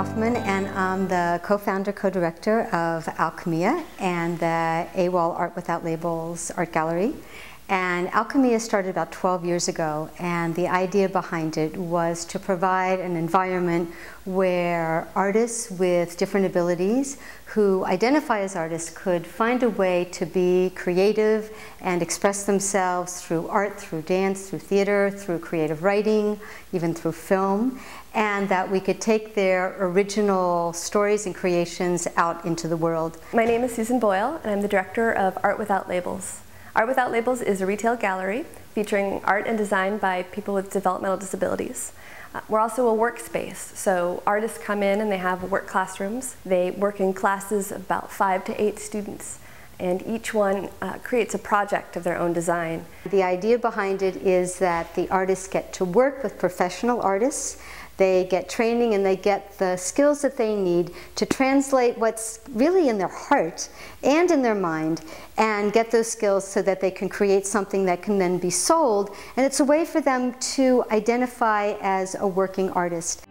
Kaufman, and I'm the co-founder, co-director of Alchemia and the AWOL Art Without Labels Art Gallery. And Alchemia started about 12 years ago, and the idea behind it was to provide an environment where artists with different abilities who identify as artists could find a way to be creative and express themselves through art, through dance, through theater, through creative writing, even through film, and that we could take their original stories and creations out into the world. My name is Susan Boyle, and I'm the director of Art Without Labels. Art Without Labels is a retail gallery featuring art and design by people with developmental disabilities. Uh, we're also a workspace, so artists come in and they have work classrooms. They work in classes of about five to eight students, and each one uh, creates a project of their own design. The idea behind it is that the artists get to work with professional artists they get training and they get the skills that they need to translate what's really in their heart and in their mind and get those skills so that they can create something that can then be sold. And it's a way for them to identify as a working artist.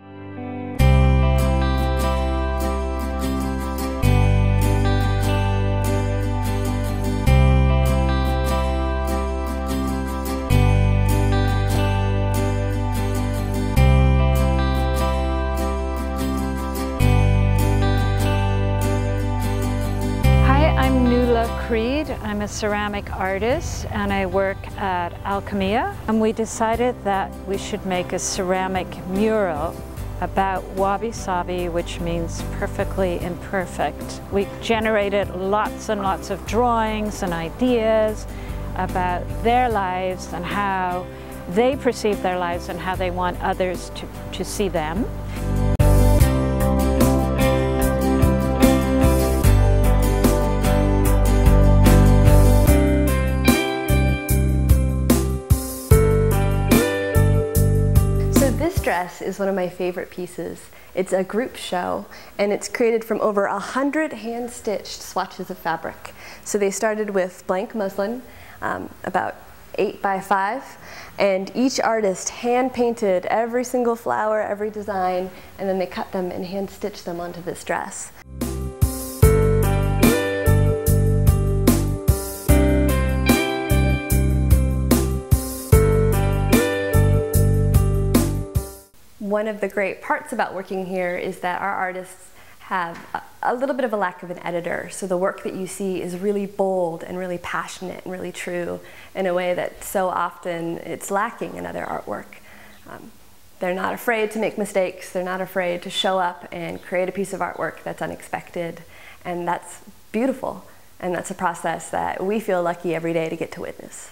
Creed. I'm a ceramic artist and I work at Alchemia. And we decided that we should make a ceramic mural about wabi sabi, which means perfectly imperfect. We generated lots and lots of drawings and ideas about their lives and how they perceive their lives and how they want others to, to see them. Dress is one of my favorite pieces. It's a group show and it's created from over a hundred hand-stitched swatches of fabric. So they started with blank muslin, um, about eight by five, and each artist hand painted every single flower, every design, and then they cut them and hand stitched them onto this dress. One of the great parts about working here is that our artists have a, little bit of a lack of an editor. So the work that you see is really bold and really passionate and really true in a way that so often it's lacking in other artwork. Um, they're not afraid to make mistakes. They're not afraid to show up and create a piece of artwork that's unexpected. And that's beautiful. And that's a process that we feel lucky every day to get to witness.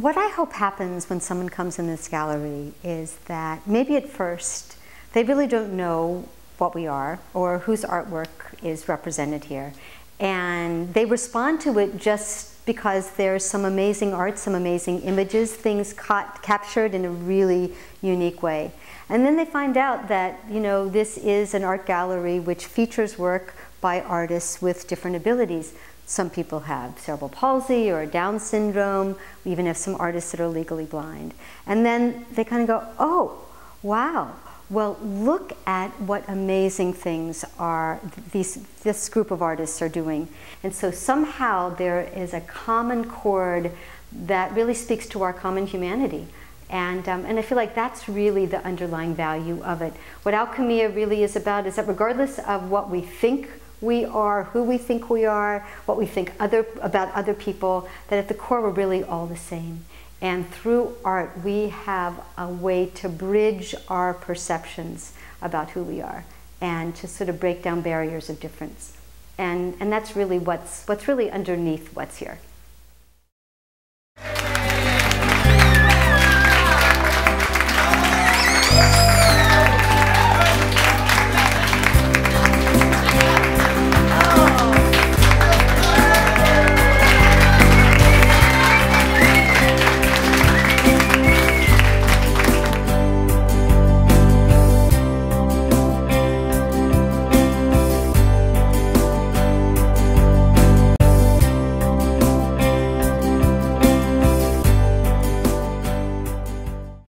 What I hope happens when someone comes in this gallery is that maybe at first they really don't know what we are or whose artwork is represented here. And they respond to it just because there's some amazing art, some amazing images, things caught, captured in a really unique way. And then they find out that, you know, this is an art gallery which features work by artists with different abilities. Some people have cerebral palsy or Down syndrome. We even have some artists that are legally blind. And then they kind of go, oh, wow. Well, look at what amazing things are these, this group of artists are doing. And so somehow there is a common chord that really speaks to our common humanity. And, um, and I feel like that's really the underlying value of it. What Alchemia really is about is that regardless of what we think we are, who we think we are, what we think other, about other people, that at the core we're really all the same. And through art, we have a way to bridge our perceptions about who we are and to sort of break down barriers of difference. And, and that's really what's, what's really underneath what's here.